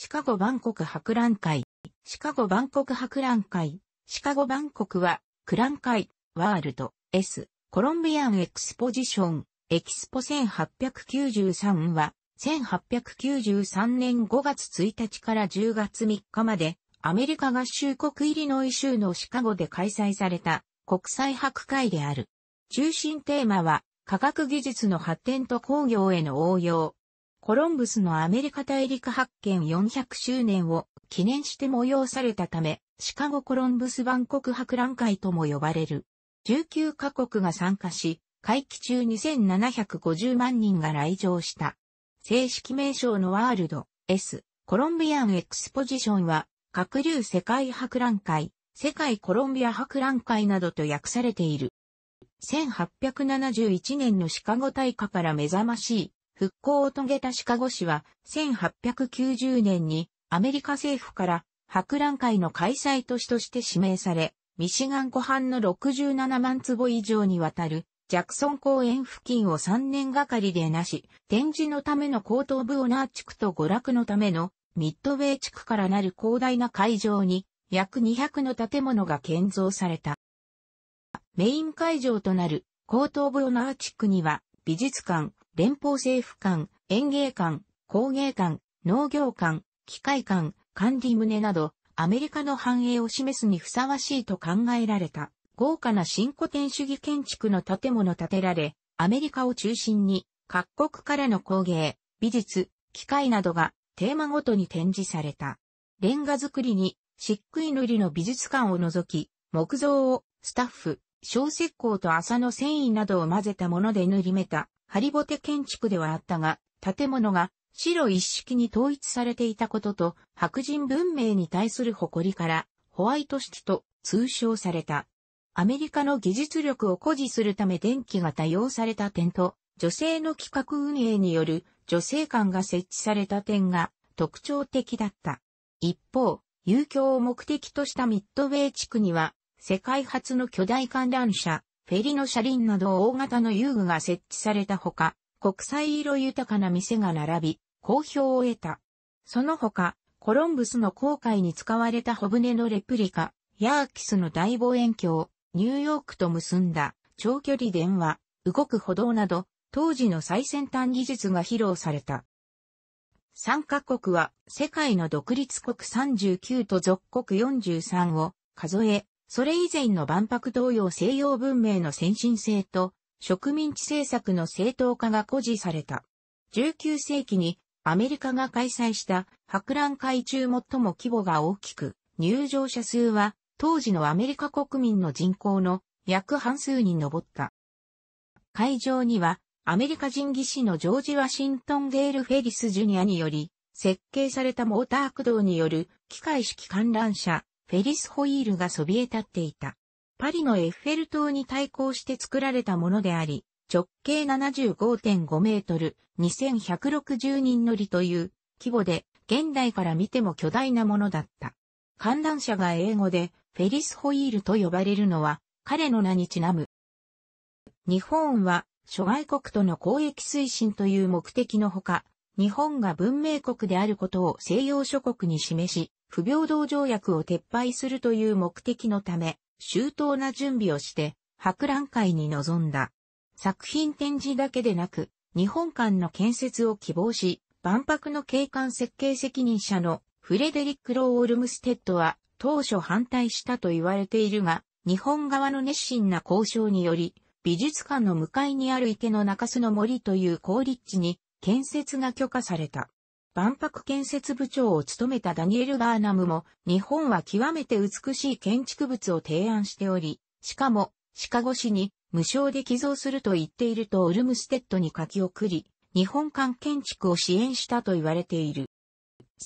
シカゴ万国博覧会。シカゴ万国博覧会。シカゴ万国は、クラン会、ワールド、S、コロンビアンエクスポジション、エキスポ1893は、1893年5月1日から10月3日まで、アメリカ合衆国イリノイ州のシカゴで開催された国際博会である。中心テーマは、科学技術の発展と工業への応用。コロンブスのアメリカ大陸発見400周年を記念して催されたため、シカゴコロンブス万国博覧会とも呼ばれる。19カ国が参加し、会期中2750万人が来場した。正式名称のワールド S コロンビアンエクスポジションは、各流世界博覧会、世界コロンビア博覧会などと訳されている。1871年のシカゴ大火から目覚ましい復興を遂げたシカゴ市は、1890年にアメリカ政府から博覧会の開催都市として指名され、ミシガン湖畔の67万坪以上にわたるジャクソン公園付近を3年がかりでなし、展示のための高等部オナー地区と娯楽のためのミッドウェイ地区からなる広大な会場に約200の建物が建造された。メイン会場となる高等部オナー地区には美術館、連邦政府館、園芸館、工芸館、農業館、機械館、管理棟など、アメリカの繁栄を示すにふさわしいと考えられた、豪華な新古典主義建築の建物建てられ、アメリカを中心に、各国からの工芸、美術、機械などがテーマごとに展示された。レンガ作りに、漆喰塗りの美術館を除き、木造を、スタッフ、小石膏と麻の繊維などを混ぜたもので塗り目たハリボテ建築ではあったが、建物が白一式に統一されていたことと、白人文明に対する誇りから、ホワイトシティと通称された。アメリカの技術力を誇示するため電気が多用された点と、女性の企画運営による女性館が設置された点が特徴的だった。一方、遊興を目的としたミッドウェイ地区には、世界初の巨大観覧車、フェリの車輪など大型の遊具が設置されたほか、国際色豊かな店が並び、好評を得た。その他、コロンブスの航海に使われた小舟のレプリカ、ヤーキスの大望遠鏡、ニューヨークと結んだ長距離電話、動く歩道など、当時の最先端技術が披露された。参加国は世界の独立国39と属国43を数え、それ以前の万博同様西洋文明の先進性と植民地政策の正当化が誇示された。19世紀にアメリカが開催した博覧会中最も規模が大きく、入場者数は当時のアメリカ国民の人口の約半数に上った。会場にはアメリカ人技師のジョージ・ワシントン・ゲール・フェリス・ジュニアにより設計されたモーター駆動による機械式観覧車フェリスホイールがそびえ立っていた。パリのエッフェル塔に対抗して作られたものであり、直径75.5メートル、2160人乗りという規模で、現代から見ても巨大なものだった。観覧車が英語でフェリスホイールと呼ばれるのは、彼の名にちなむ。日本は諸外国との交易推進という目的のほか、日本が文明国であることを西洋諸国に示し、不平等条約を撤廃するという目的のため、周到な準備をして、博覧会に臨んだ。作品展示だけでなく、日本館の建設を希望し、万博の景観設計責任者のフレデリック・ロー・オルムステッドは当初反対したと言われているが、日本側の熱心な交渉により、美術館の向かいにある池の中洲の森という好立地に建設が許可された。万博建設部長を務めたダニエル・バーナムも、日本は極めて美しい建築物を提案しており、しかも、シカゴ市に無償で寄贈すると言っているとオルムステッドに書き送り、日本館建築を支援したと言われている。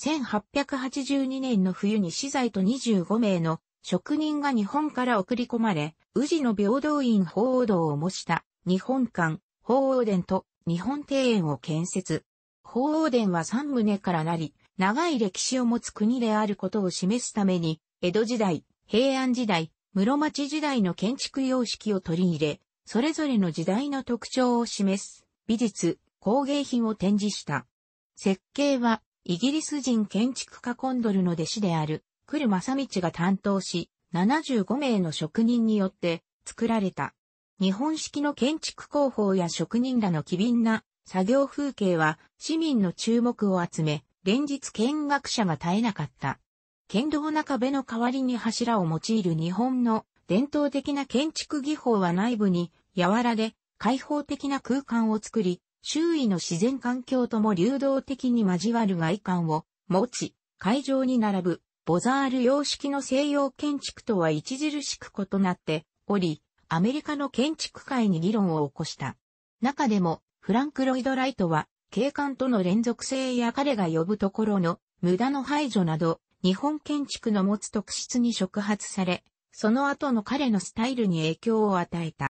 1882年の冬に資材と25名の職人が日本から送り込まれ、宇治の平等院鳳凰堂を模した日本館、鳳凰殿と日本庭園を建設。鳳凰殿は三棟からなり、長い歴史を持つ国であることを示すために、江戸時代、平安時代、室町時代の建築様式を取り入れ、それぞれの時代の特徴を示す美術、工芸品を展示した。設計はイギリス人建築家コンドルの弟子である、クル正道が担当し、75名の職人によって作られた。日本式の建築工法や職人らの機敏な作業風景は市民の注目を集め、連日見学者が絶えなかった。剣道な壁の代わりに柱を用いる日本の伝統的な建築技法は内部に柔らで開放的な空間を作り、周囲の自然環境とも流動的に交わる外観を持ち、会場に並ぶボザール様式の西洋建築とは著しく異なっており、アメリカの建築界に議論を起こした。中でも、フランク・ロイド・ライトは、景観との連続性や彼が呼ぶところの無駄の排除など、日本建築の持つ特質に触発され、その後の彼のスタイルに影響を与えた。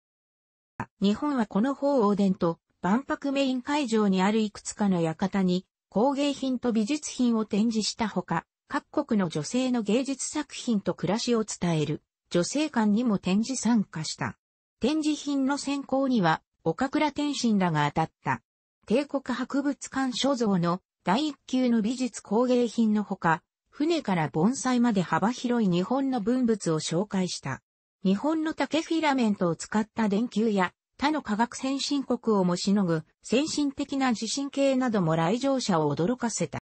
日本はこの法王殿と万博メイン会場にあるいくつかの館に工芸品と美術品を展示したほか、各国の女性の芸術作品と暮らしを伝える女性館にも展示参加した。展示品の選考には岡倉天心らが当たった。帝国博物館所蔵の第一級の美術工芸品のほか、船から盆栽まで幅広い日本の文物を紹介した。日本の竹フィラメントを使った電球や他の科学先進国をもしのぐ先進的な地震計なども来場者を驚かせた。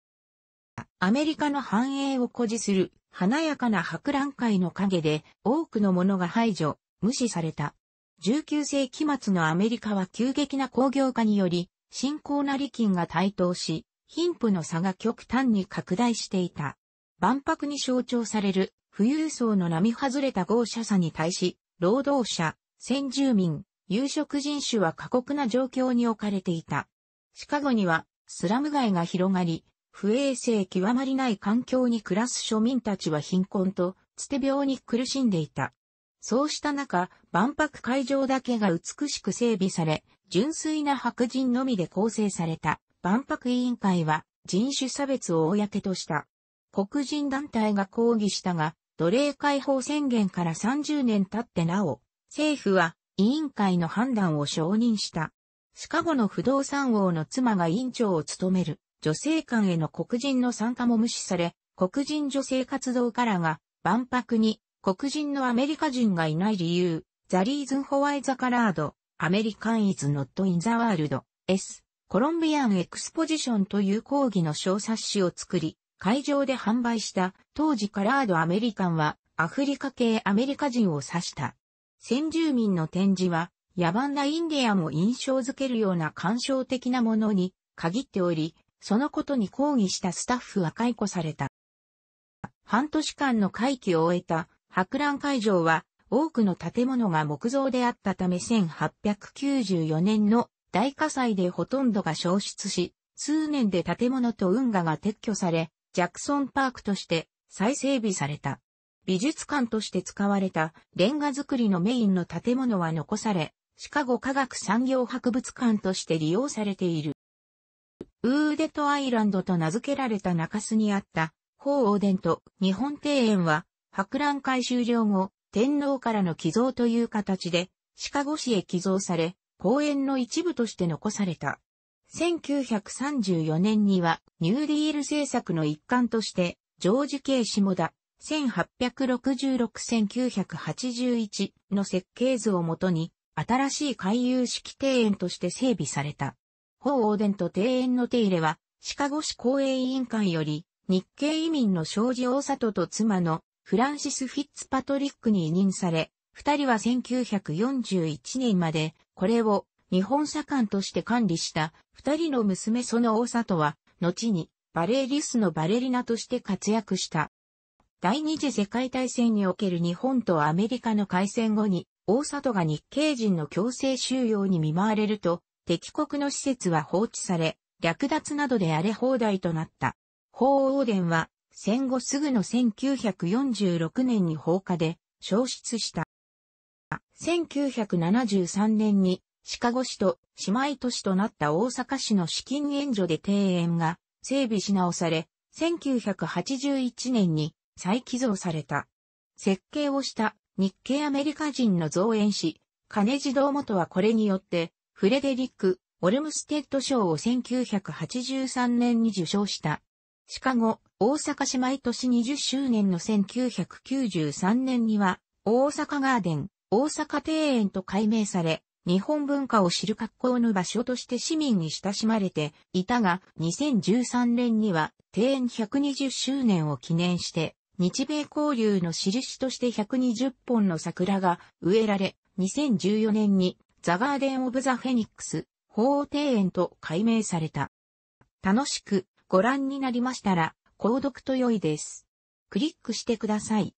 アメリカの繁栄を誇示する華やかな博覧会の陰で多くのものが排除、無視された。19世紀末のアメリカは急激な工業化により、新興な利金が台頭し、貧富の差が極端に拡大していた。万博に象徴される富裕層の並外れた豪奢さに対し、労働者、先住民、有色人種は過酷な状況に置かれていた。シカゴにはスラム街が広がり、不衛生極まりない環境に暮らす庶民たちは貧困と、つて病に苦しんでいた。そうした中、万博会場だけが美しく整備され、純粋な白人のみで構成された万博委員会は人種差別を公とした。黒人団体が抗議したが、奴隷解放宣言から30年経ってなお、政府は委員会の判断を承認した。シカゴの不動産王の妻が委員長を務める女性間への黒人の参加も無視され、黒人女性活動家らが万博に黒人のアメリカ人がいない理由、ザリーズンホワイザカラード、アメリカンイズノットインザワールド、S、コロンビアンエクスポジションという講義の小冊子を作り、会場で販売した当時カラードアメリカンはアフリカ系アメリカ人を指した。先住民の展示は野蛮なインディアンを印象づけるような感傷的なものに限っており、そのことに抗議したスタッフは解雇された。半年間の会期を終えた博覧会場は多くの建物が木造であったため1894年の大火災でほとんどが消失し、数年で建物と運河が撤去され、ジャクソンパークとして再整備された。美術館として使われたレンガ造りのメインの建物は残され、シカゴ科学産業博物館として利用されている。ウーデトアイランドと名付けられた中州にあった法王殿と日本庭園は博覧会終了後、天皇からの寄贈という形でシカゴ市へ寄贈され、公園の一部として残された。1934年にはニューディール政策の一環として、ジョージ系下田1866-1981の設計図をもとに、新しい回遊式庭園として整備された。法王殿と庭園の手入れは、シカゴ市公営委員会より、日系移民の庄司大里と妻のフランシス・フィッツパトリックに委任され、二人は1941年まで、これを日本左官として管理した二人の娘その大里は、後にバレエリスのバレリナとして活躍した。第二次世界大戦における日本とアメリカの開戦後に、大里が日系人の強制収容に見舞われると、敵国の施設は放置され、略奪などで荒れ放題となった。法王殿は戦後すぐの1946年に放火で消失した。1973年にシカゴ市と姉妹都市となった大阪市の資金援助で庭園が整備し直され、1981年に再寄贈された。設計をした日系アメリカ人の造園師、金地堂元はこれによって、フレデリック・オルムステッド賞を1983年に受賞した。シカゴ、大阪姉妹都市20周年の1993年には、大阪ガーデン、大阪庭園と改名され、日本文化を知る格好の場所として市民に親しまれていたが、2013年には庭園120周年を記念して、日米交流の印として120本の桜が植えられ、2014年に The Garden of the Phoenix、法庭園と改名された。楽しくご覧になりましたら、購読と良いです。クリックしてください。